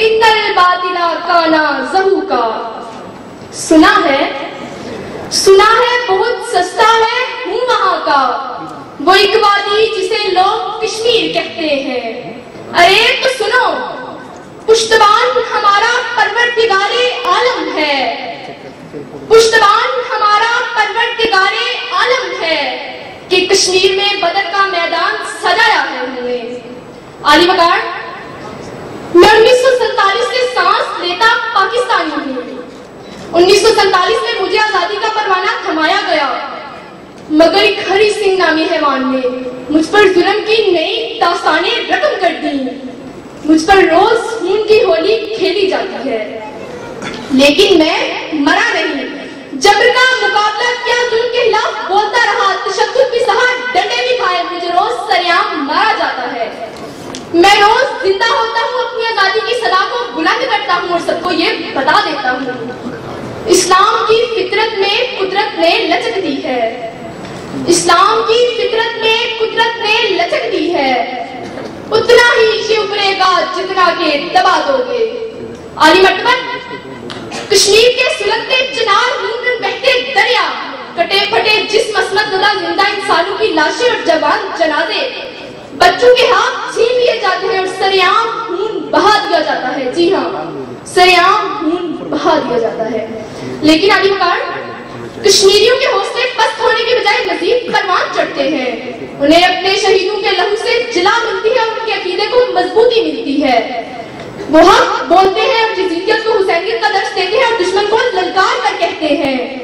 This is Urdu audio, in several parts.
اِنَّ الْبَاطِلَ كَانَ زَهُوقًا سنا ہے؟ سنا ہے بہت سستا ہے ہوں وہاں کا۔ وہ ایک وادی جسے لوگ کشمیر کہتے ہیں۔ ارے تو سنو، پشتبان ہمارا پروردگار عالم ہے۔ پشتبان ہمارا پروردگار عالم ہے کہ کشمیر میں بدر کا میدان سجایا ہے انہوں علی بکار میں انیس سو سنتالیس سے سانس لیتا پاکستانی ہوں انیس سو سنتالیس میں مجھے آزادی کا پروانہ تھمایا گیا۔ مگر ایک ہری سنگھ نامی حیوان نے مجھ پر ظلم کی نئی داستانیں رقم کر دی مجھ پر روز خون کی ہولی کھیلی جاتی ہے۔ لیکن میں مرا نہیں۔ جبر کا مقابلہ کیا ظلم کے خلاف بولتا رہا، تشدد بھی سہا ڈنڈے بھی کھائے، مجھے روز سریام مارا جاتا ہے۔ میں روز زندہ ہوتا ہوں، اپنی آزادی کی صدا کو بلند کرتا ہوں اور سب کو یہ بتا دیتا ہوں۔ اسلام کی فطرت میں قدرت نے لچک دی ہے۔ اسلام کی فطرت میں قدرت نے لچک دی ہے۔ اتنا ہی اسے ابھرے گا جتنا کہ دبا دو گے۔ علی مٹمن کشمیر کے سلگتے چنار ہوں بہتے دریا، کٹے پھٹے جس مسمت زدہ زندہ انسانوں کی لاشیں اور جوان جنازے۔ بچوں کے ہاتھ چھین لیے جاتے ہیں اور سریام خون بہا دیا جاتا ہے۔ جی ہاں سریام خون بہا دیا جاتا ہے۔ لیکن علی مکار کشمیریوں کے حوصلے پست ہونے کے بجائے مزید پروان چڑھتے ہیں۔ انہیں اپنے شہیدوں کے لہو سے جلا ملتی ہے اور ان کے عقیدے کو مضبوطی ملتی ہے۔ وہ حق بولتے ہیں اور جزیت کو حسینیت کا درس دیتے ہیں اور دشمن کو للکار کر کہتے ہیں۔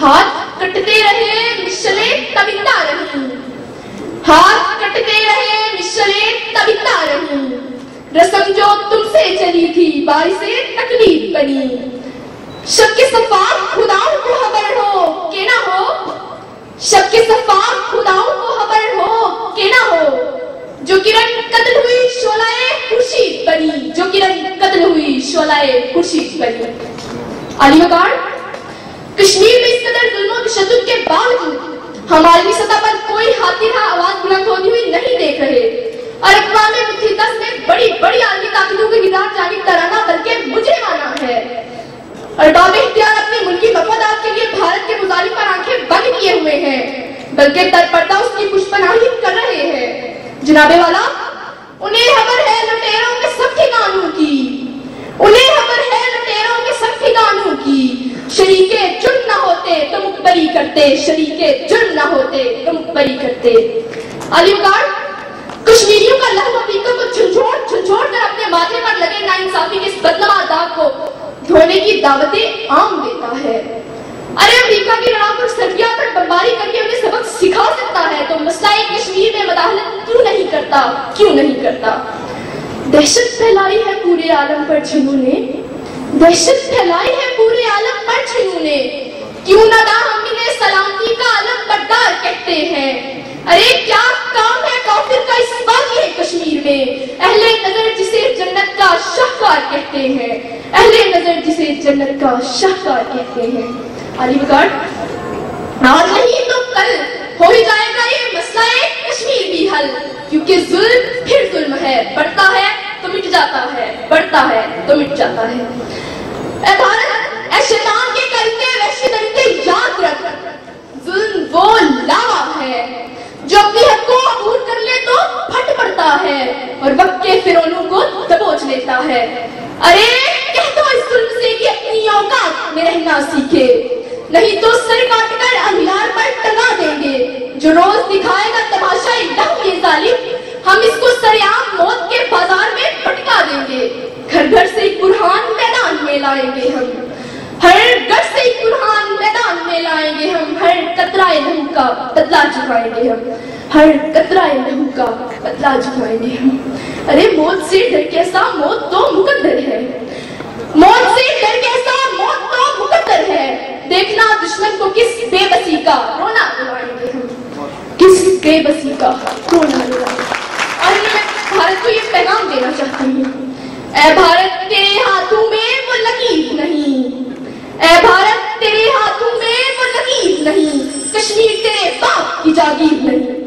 ہاتھ کٹتے رہے مشلے تبندہ رہی۔ ہاتھ کٹتے رہے مشلے تبندہ رہی۔ رسم جو تم سے چلی تھی باعث تکلیف بنی۔ شب کے صفات خداؤں کو خبر ہو کہ نہ ہو شب کے صفات خداؤں کو خبر ہو کہ نہ ہو جو کرن قتل ہوئی شولائے خورشید بنی جو کرن قتل ہوئی شولائے خورشید بنی علی مکار کشمیر میں اس قدر ظلم و تشدد کے باوجود ہماری سطح پر کوئی ہاتھی رہا آواز بلند ہوتی ہوئی نہیں دیکھ رہے اور اقوام متحدہ میں بڑی بڑی عالمی طاقتوں کے خلاف جانب ترانہ بلکہ مجھے مانا ہے ارباب اختیار اپنے ملکی مفادات کے لیے بھارت کے مظالم پر آنکھیں بند کیے ہوئے ہیں بلکہ در پردہ اس کی پشپناہی کر رہے ہیں جناب والا انہیں خبر ہے لٹیروں کے سب ٹھکانوں کی انہیں خبر ہے لٹیروں کے سب ٹھکانوں کی شریکے جن نہ ہوتے تو مقبری کرتے شریکے جن نہ ہوتے تو مقبری کرتے علی مکار کشمیریوں کا لہو حقیقت کو جھنجھوڑ جھنجھوڑ کر اپنے ماتھے پر لگے ناانصافی کے اس بدنما داغ کو دھونے کی دعوتیں عام دیتا ہے۔ ارے امریکہ کی لڑائی پر سربیا پر بمباری کر کے انہیں سبق سکھا سکتا ہے، تو مسئلہ کشمیر میں مداخلت کیوں نہیں کرتا؟ کیوں نہیں کرتا؟ دہشت پھیلائی ہے پورے عالم پر جنہوں نے۔ دہشت پھیلائی ہے پورے عالم پر جنہوں نے۔ کیوں نہ دا ہم انہیں سلامتی کا عالم بردار کہتے ہیں۔ ارے، کیا کام ہے کافر کا اس باقی کشمیر میں؟ اہل نظر جسے جنت کا شاہکار کہتے ہیں۔ اہل نظر جسے جنت کا شاہکار کہتے ہیں۔ علی بکار آج ہاں نہیں تو کل ہو ہی جائے گا یہ مسئلہ کشمیر بھی حل۔ کیونکہ ظلم پھر ظلم ہے۔ بڑھتا ہے تو مٹ جاتا ہے۔ بڑھتا ہے تو مٹ جاتا ہے۔ اے بھارت، اے شیطان کے کرتے وحشی طریقے یاد رکھ۔ ظلم وہ لاوا ہے جو اپنی حد کو عبور کر لے تو پھٹ پڑتا ہے اور وقت کے فرونوں کو دبوچ لیتا ہے۔ ارے، کہہ دو اس ظلم سے کہ اپنی اوقات میں رہنا سیکھے۔ نہیں تو سر کاٹ کر اندھیار پر ٹنگا دیں گے۔ جو روز دکھائے گا تماشا ڈم یہ ظالم، ہم اس کو سریعام موت کے بازار میں پٹکا دیں گے۔ گھر گھر سے ایک میدان میں لائیں گے ہم۔ جمائیں گے ہم۔ ہر قطرہ لہو کا بدلہ جمائیں گے ہم۔ ارے موت سے ڈر کیسا؟ موت تو مقدر ہے۔ موت سے ڈر کیسا؟ موت تو مقدر ہے۔ دیکھنا دشمن کو کس بے بسی کا رونا دلائیں گے ہم۔ کس بے بسی کا رونا دلائیں گے اور میں بھارت کو یہ پیغام دینا چاہتی ہوں۔ اے بھارت کی جاگیر نہیں